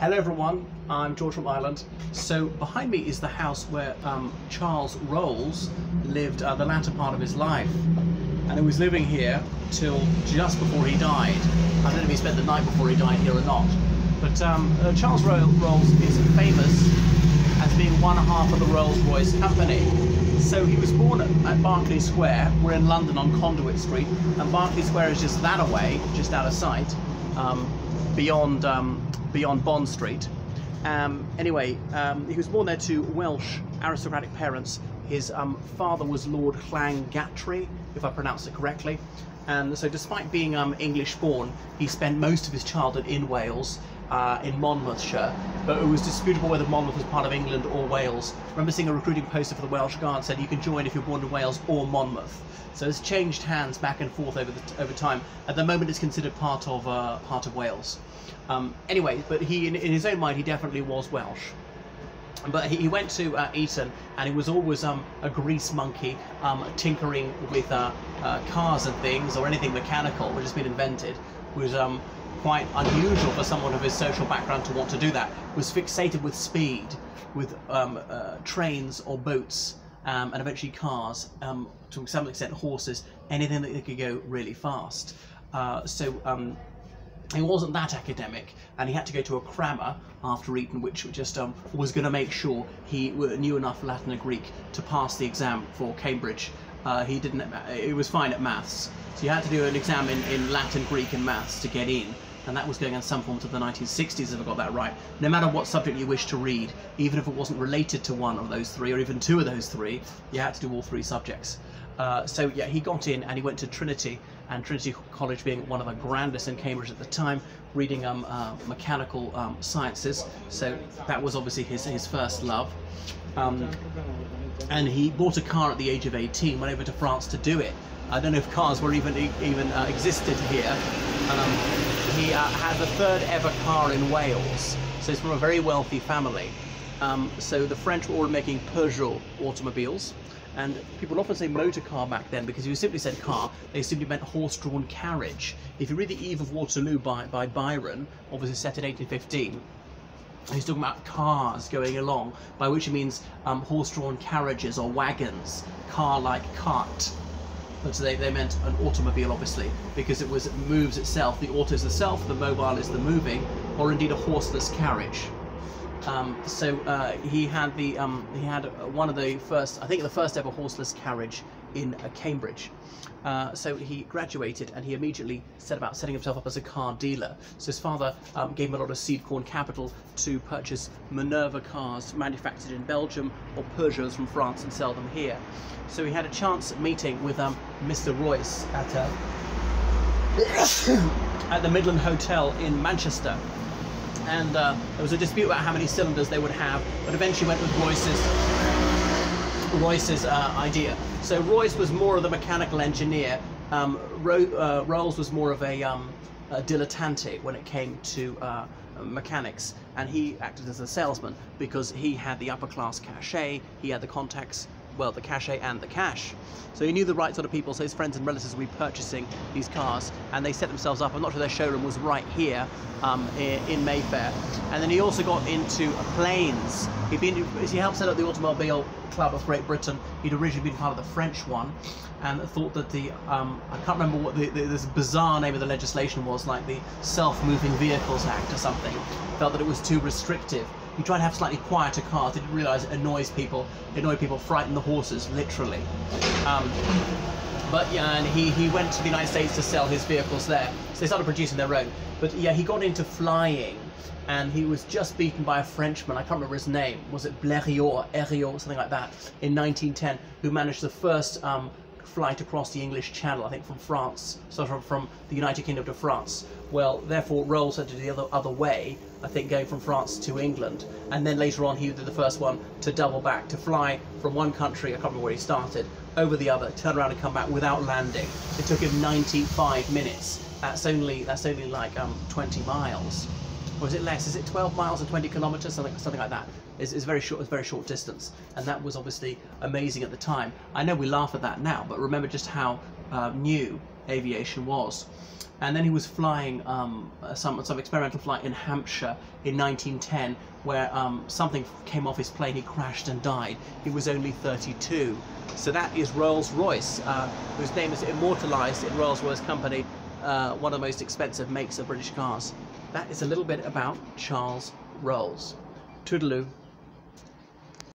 Hello everyone, I'm George from Ireland. So behind me is the house where um, Charles Rolls lived uh, the latter part of his life. And he was living here till just before he died. I don't know if he spent the night before he died here or not. But um, uh, Charles Ro- Rolls is famous as being one half of the Rolls-Royce company. So he was born at, at Berkeley Square. We're in London on Conduit Street, and Berkeley Square is just that away, just out of sight, um, beyond um, beyond Bond Street. Um, anyway, um, he was born there to Welsh aristocratic parents. His um, father was Lord Llangatri, if I pronounce it correctly. And so, despite being um, English born, he spent most of his childhood in Wales, uh, in Monmouthshire, but it was disputable whether Monmouth was part of England or Wales. Remember seeing a recruiting poster for the Welsh Guard said you can join if you're born in Wales or Monmouth. So it's changed hands back and forth over the, over time. At the moment, it's considered part of uh, part of Wales. Um, anyway, but he in, in his own mind, he definitely was Welsh but he, he went to uh, Eton and he was always um, a grease monkey um, tinkering with uh, uh, cars and things or anything mechanical which has been invented was um, quite unusual for someone of his social background to want to do that was fixated with speed with um, uh, trains or boats um, and eventually cars um, to some extent horses anything that could go really fast uh, so um, he wasn't that academic, and he had to go to a crammer after Eton, which just um, was going to make sure he knew enough Latin and Greek to pass the exam for Cambridge. Uh, he didn't. It was fine at maths, so you had to do an exam in, in Latin, Greek, and maths to get in. And that was going on some form to the 1960s, if I got that right. No matter what subject you wished to read, even if it wasn't related to one of those three, or even two of those three, you had to do all three subjects. Uh, so yeah, he got in and he went to Trinity, and Trinity College being one of the grandest in Cambridge at the time, reading um, uh, mechanical um, sciences. So that was obviously his, his first love. Um, and he bought a car at the age of 18, went over to France to do it. I don't know if cars were even even uh, existed here. He uh, had the third ever car in Wales, so he's from a very wealthy family. Um, so the French were all making Peugeot automobiles, and people often say motor car back then because if you simply said car, they simply meant horse-drawn carriage. If you read The Eve of Waterloo by, by Byron, obviously set in 1815, he's talking about cars going along, by which he means um, horse-drawn carriages or wagons, car-like cart. But they, they meant an automobile, obviously, because it was moves itself. The auto is the self, the mobile is the moving, or indeed a horseless carriage. Um, so uh, he had the um, he had one of the first, I think, the first ever horseless carriage in uh, Cambridge. Uh, so he graduated and he immediately set about setting himself up as a car dealer. So his father um, gave him a lot of seed corn capital to purchase Minerva cars manufactured in Belgium or Peugeots from France and sell them here. So he had a chance meeting with um, Mr. Royce at, uh, at the Midland Hotel in Manchester and uh, there was a dispute about how many cylinders they would have, but eventually went with Royce's Royce's uh, idea. So Royce was more of the mechanical engineer. Um, Ro uh, Rolls was more of a, um, a, dilettante when it came to uh, mechanics, and he acted as a salesman because he had the upper class cachet, he had the contacts well, the cachet and the cash. So he knew the right sort of people, so his friends and relatives would be purchasing these cars, and they set themselves up. I'm not sure their showroom was right here um, in Mayfair. And then he also got into planes. He'd been, he helped set up the Automobile Club of Great Britain. He'd originally been part of the French one, and thought that the um, I can't remember what the, the, this bizarre name of the legislation was, like the Self-Moving Vehicles Act or something. Felt that it was too restrictive you try to have slightly quieter cars. They didn't realise it annoys people. It annoyed people, frightened the horses, literally. Um, but yeah, and he, he went to the United States to sell his vehicles there. So they started producing their own. But yeah, he got into flying and he was just beaten by a Frenchman, I can't remember his name, was it Blériot or something like that, in 1910, who managed the first um, flight across the English Channel, I think from France, so from, from the United Kingdom to France. Well, therefore, Rolls had to do the other, other way, I think, going from France to England. And then later on, he did the first one to double back, to fly from one country, I can't remember where he started, over the other, turn around and come back without landing. It took him 95 minutes. That's only, that's only like um, 20 miles. Or is it less? Is it 12 miles and 20 kilometers? Something, something like that. It's, it's very short. It's very short distance, and that was obviously amazing at the time. I know we laugh at that now, but remember just how uh, new aviation was. And then he was flying um, some some experimental flight in Hampshire in 1910, where um, something came off his plane. He crashed and died. He was only 32. So that is Rolls Royce, uh, whose name is immortalised in Rolls Royce Company, uh, one of the most expensive makes of British cars. That is a little bit about Charles Rolls. Toodaloo.